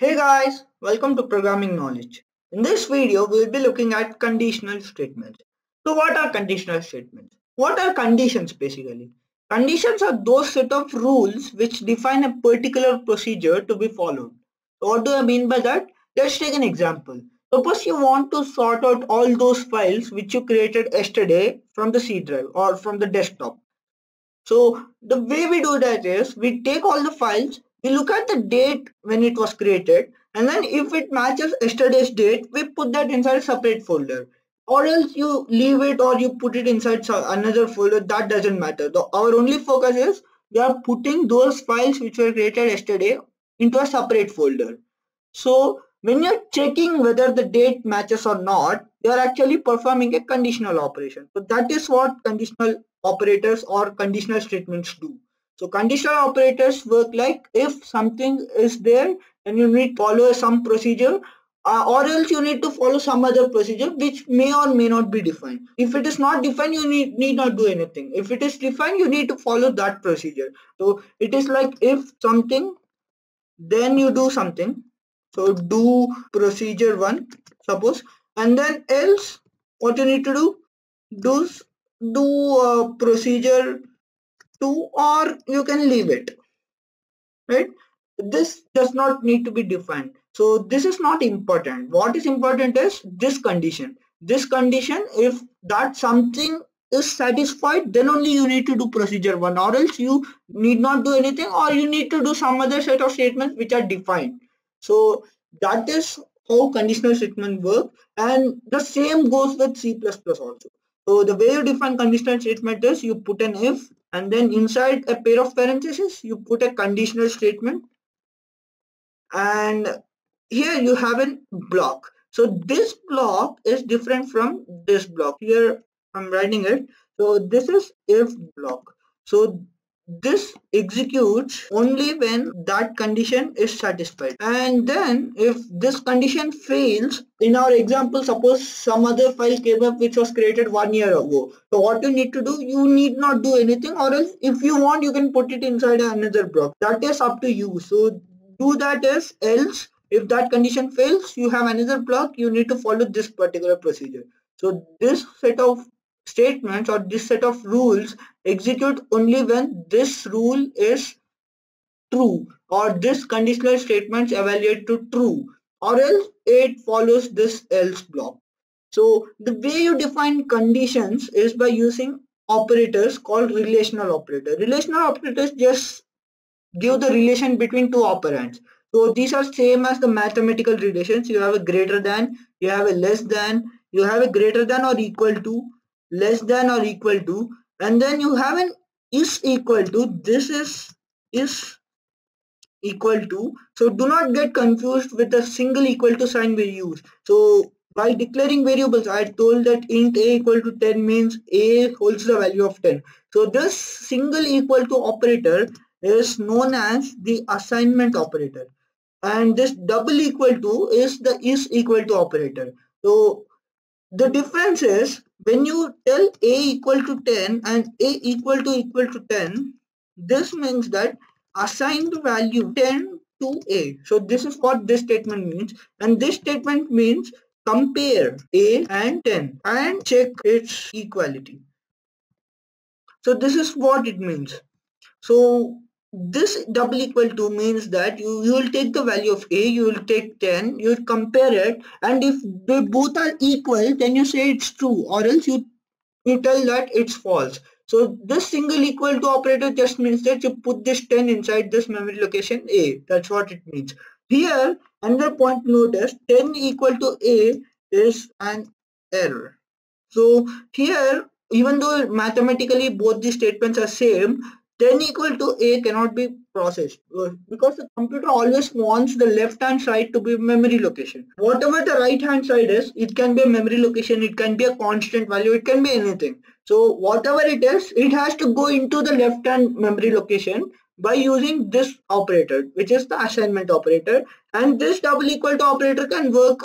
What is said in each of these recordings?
Hey guys, welcome to Programming Knowledge. In this video, we will be looking at conditional statements. So what are conditional statements? What are conditions basically? Conditions are those set of rules which define a particular procedure to be followed. What do I mean by that? Let's take an example. Suppose you want to sort out all those files which you created yesterday from the C drive or from the desktop. So the way we do that is we take all the files we look at the date when it was created and then if it matches yesterday's date we put that inside a separate folder. Or else you leave it or you put it inside another folder that doesn't matter. The, our only focus is we are putting those files which were created yesterday into a separate folder. So when you're checking whether the date matches or not you're actually performing a conditional operation. So that is what conditional operators or conditional statements do so conditional operators work like if something is there and you need to follow some procedure uh, or else you need to follow some other procedure which may or may not be defined. If it is not defined, you need, need not do anything. If it is defined, you need to follow that procedure. So it is like if something, then you do something. So do procedure one, suppose, and then else what you need to do, do, do uh, procedure to or you can leave it right? This does not need to be defined. So this is not important. What is important is this condition. This condition if that something is satisfied then only you need to do procedure one or else you need not do anything or you need to do some other set of statements which are defined. So that is how conditional statement work and the same goes with c++ also. So the way you define conditional statement is you put an if and then inside a pair of parentheses you put a conditional statement. And here you have a block. So this block is different from this block. Here i'm writing it. So this is if block. So this executes only when that condition is satisfied. And then if this condition fails in our example suppose some other file came up which was created one year ago. So what you need to do you need not do anything or else if you want you can put it inside another block. That is up to you. So do that is else. If that condition fails you have another block. You need to follow this particular procedure. So this set of statements or this set of rules execute only when this rule is true or this conditional statements evaluate to true or else it follows this else block. So the way you define conditions is by using operators called relational operator. Relational operators just give the relation between two operands. So these are same as the mathematical relations. You have a greater than, you have a less than, you have a greater than or equal to, less than or equal to and then you have an is equal to this is is equal to. So do not get confused with the single equal to sign we use. So by declaring variables i told that int a equal to 10 means a holds the value of 10 so this single equal to operator is known as the assignment operator. And this double equal to is the is equal to operator. So the difference is when you tell a equal to 10 and a equal to equal to 10 this means that assign the value 10 to a. So this is what this statement means. And this statement means compare a and 10 and check its equality. So this is what it means. So this double equal to means that you, you will take the value of a, you will take 10, you will compare it and if they both are equal then you say it's true or else you, you tell that it's false. So this single equal to operator just means that you put this 10 inside this memory location a. That's what it means. Here another point notice 10 equal to a is an error. So here even though mathematically both the statements are same 10 equal to a cannot be processed uh, because the computer always wants the left hand side to be memory location. Whatever the right hand side is it can be a memory location it can be a constant value it can be anything. So whatever it is it has to go into the left hand memory location by using this operator which is the assignment operator and this double equal to operator can work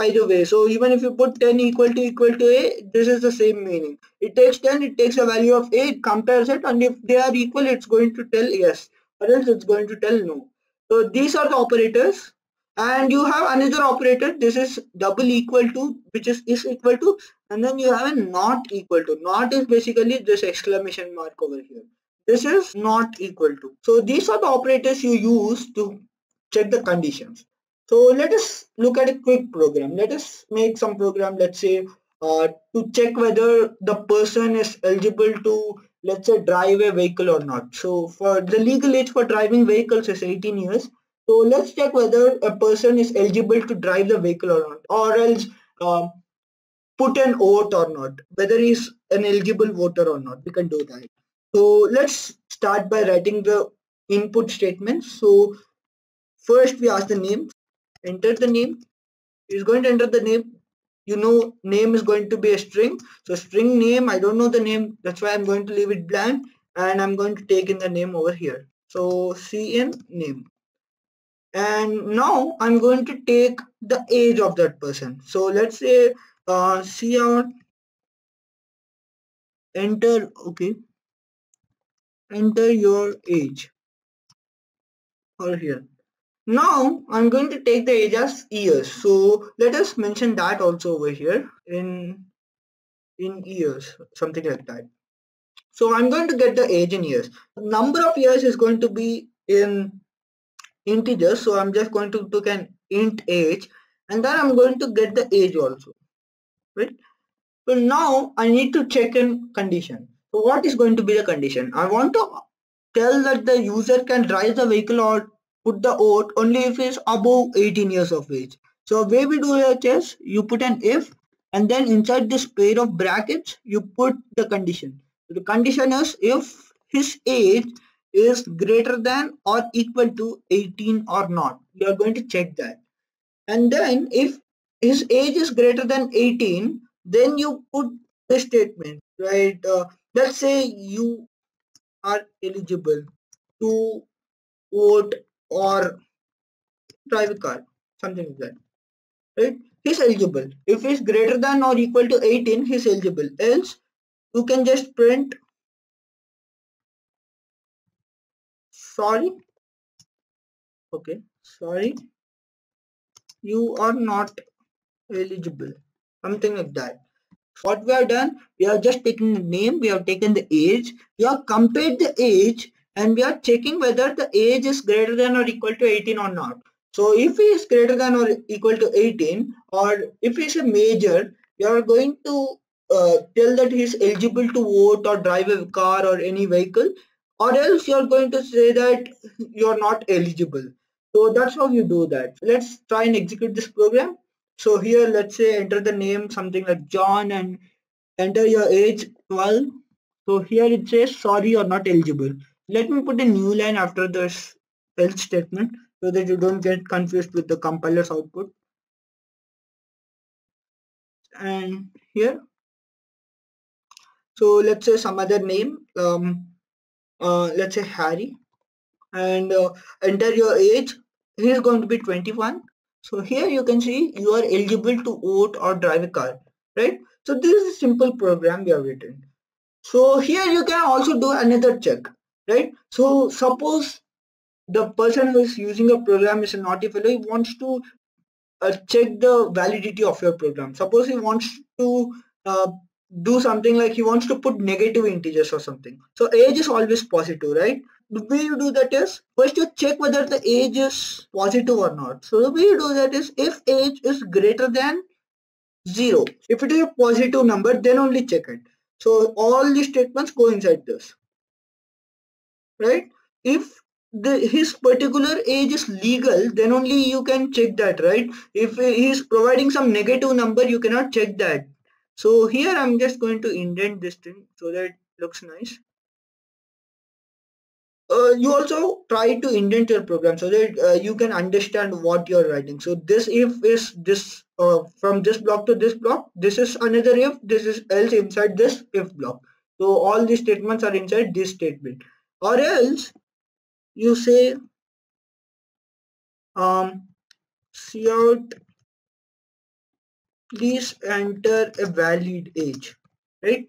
either way. So even if you put 10 equal to equal to a this is the same meaning. It takes 10 it takes a value of a it compares it and if they are equal it's going to tell yes or else it's going to tell no. So these are the operators. And you have another operator. This is double equal to which is is equal to and then you have a not equal to. Not is basically this exclamation mark over here. This is not equal to. So these are the operators you use to check the conditions so let us look at a quick program. Let us make some program let's say uh, to check whether the person is eligible to let's say drive a vehicle or not. So for the legal age for driving vehicles is 18 years. So let's check whether a person is eligible to drive the vehicle or not or else uh, put an vote or not whether he's an eligible voter or not. We can do that. So let's start by writing the input statement. so first we ask the name enter the name. He's going to enter the name. You know name is going to be a string. So string name i don't know the name. That's why i'm going to leave it blank and i'm going to take in the name over here. So cin name. And now i'm going to take the age of that person. So let's say uh enter okay. Enter your age. Over here now I'm going to take the age as years. So let us mention that also over here in in years, something like that. So I'm going to get the age in years. Number of years is going to be in integers. So I'm just going to take an int age and then I'm going to get the age also. Right? So now I need to check in condition. So what is going to be the condition? I want to tell that the user can drive the vehicle or put the vote only if it's above 18 years of age. So way we do it is you put an if and then inside this pair of brackets you put the condition. So the condition is if his age is greater than or equal to 18 or not. You are going to check that. And then if his age is greater than 18 then you put the statement right uh, let's say you are eligible to vote or a car, something like that. Right? He's eligible. If he's greater than or equal to 18, he's eligible. Else, you can just print sorry. Okay, sorry. You are not eligible. Something like that. What we have done, we have just taken the name, we have taken the age, we have compared the age and we are checking whether the age is greater than or equal to 18 or not. So if he is greater than or equal to 18 or if he is a major, you are going to uh, tell that he is eligible to vote or drive a car or any vehicle or else you are going to say that you are not eligible. So that's how you do that. Let's try and execute this program. So here let's say enter the name something like John and enter your age 12. So here it says sorry you're not eligible let me put a new line after this else statement so that you don't get confused with the compiler's output. And here so let's say some other name um, uh, let's say Harry. And uh, enter your age. He is going to be 21 so here you can see you are eligible to vote or drive a car right? So this is a simple program we have written. So here you can also do another check right? So suppose the person who is using a program is a naughty fellow he wants to uh, check the validity of your program. Suppose he wants to uh, do something like he wants to put negative integers or something. So age is always positive right? The way you do that is first you check whether the age is positive or not. So the way you do that is if age is greater than zero if it is a positive number then only check it. So all these statements go inside this right? If the his particular age is legal then only you can check that right? If he is providing some negative number you cannot check that. So here i'm just going to indent this thing so that looks nice. Uh, you also try to indent your program so that uh, you can understand what you're writing. So this if is this uh, from this block to this block this is another if this is else inside this if block. So all these statements are inside this statement or else you say um cout please enter a valid age right?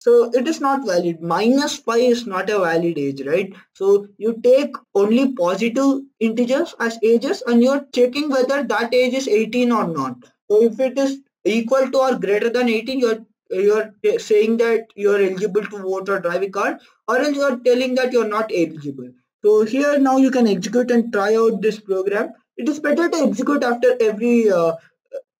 So it is not valid. Minus 5 is not a valid age right? So you take only positive integers as ages and you're checking whether that age is 18 or not. So if it is equal to or greater than 18 you're you're saying that you're eligible to vote or drive a car or else you're telling that you're not eligible. So here now you can execute and try out this program. It is better to execute after every uh,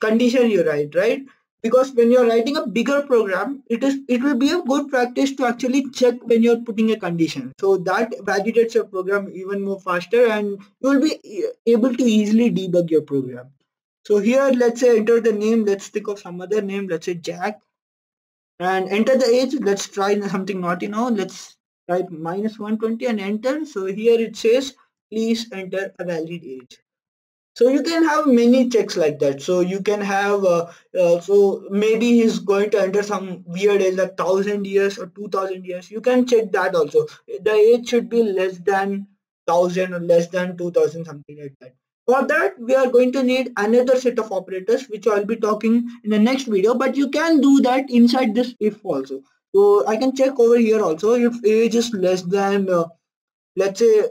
condition you write right? Because when you're writing a bigger program it is it will be a good practice to actually check when you're putting a condition. So that validates your program even more faster and you will be able to easily debug your program. So here let's say enter the name. Let's think of some other name. Let's say jack and enter the age. Let's try something naughty now. Let's type minus 120 and enter. So here it says please enter a valid age. So you can have many checks like that. So you can have uh, uh, so maybe he's going to enter some weird age like 1000 years or 2000 years. You can check that also. The age should be less than 1000 or less than 2000 something like that for that, we are going to need another set of operators, which I'll be talking in the next video, but you can do that inside this if also. So I can check over here also if age is less than, uh, let's say,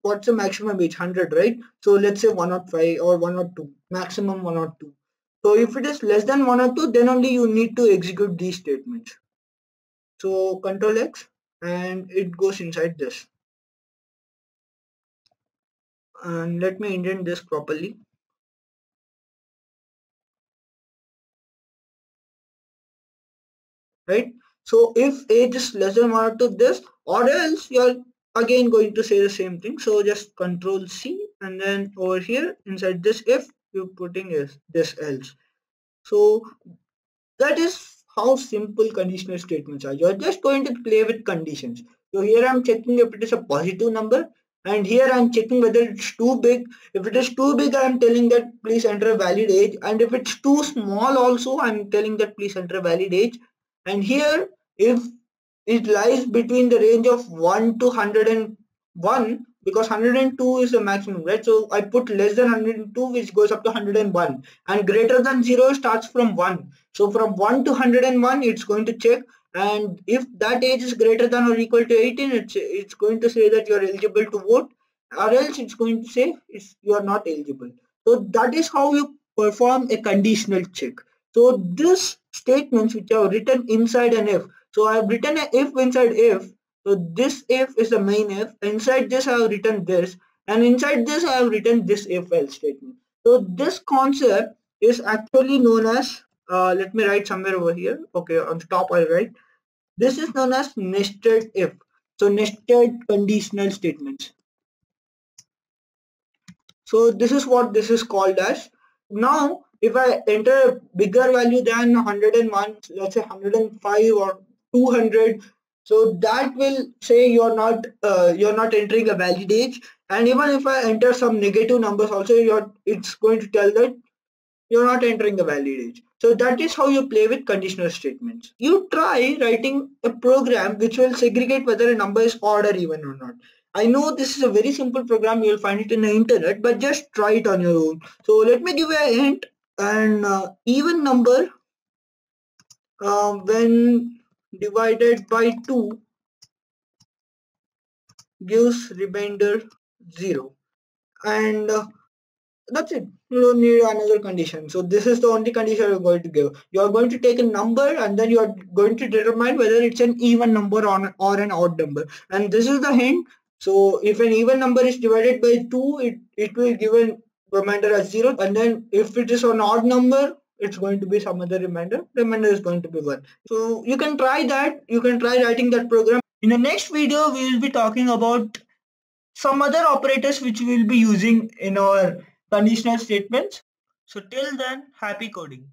what's the maximum age? 100, right? So let's say 105 or 102, maximum 102. So if it is less than 102, then only you need to execute these statements. So control X and it goes inside this. And let me indent this properly. Right? So if age is less than one to this or else you're again going to say the same thing. So just control c and then over here inside this if you're putting is this else. So that is how simple conditional statements are. You're just going to play with conditions. So here i'm checking if it is a positive number and here I'm checking whether it's too big. If it is too big I'm telling that please enter a valid age. And if it's too small also I'm telling that please enter a valid age. And here if it lies between the range of 1 to 101 because 102 is the maximum right? So I put less than 102 which goes up to 101 and greater than 0 starts from 1 so from 1 to 101 it's going to check and if that age is greater than or equal to 18 it's it's going to say that you are eligible to vote or else it's going to say it's, you are not eligible. So that is how you perform a conditional check. So this statements which are written inside an if so i have written a if inside if so this if is the main if inside this i have written this and inside this i have written this if else statement. So this concept is actually known as uh, let me write somewhere over here. Okay on the top I'll write. This is known as nested if. So nested conditional statements. So this is what this is called as. Now if I enter a bigger value than 101 let's say 105 or 200 so that will say you're not uh, you're not entering a valid age and even if I enter some negative numbers also it's going to tell that you're not entering a valid age so that is how you play with conditional statements. You try writing a program which will segregate whether a number is odd or even or not. I know this is a very simple program, you'll find it in the internet, but just try it on your own. So let me give you a hint. An uh, even number uh, when divided by 2 gives remainder 0. And uh, that's it. You don't need another condition. So this is the only condition you're going to give. You're going to take a number and then you're going to determine whether it's an even number or, or an odd number. And this is the hint. So if an even number is divided by 2 it it will give a remainder as 0 and then if it is an odd number it's going to be some other remainder. Remainder is going to be 1 so you can try that. You can try writing that program. In the next video we will be talking about some other operators which we will be using in our conditional statements. So till then, happy coding.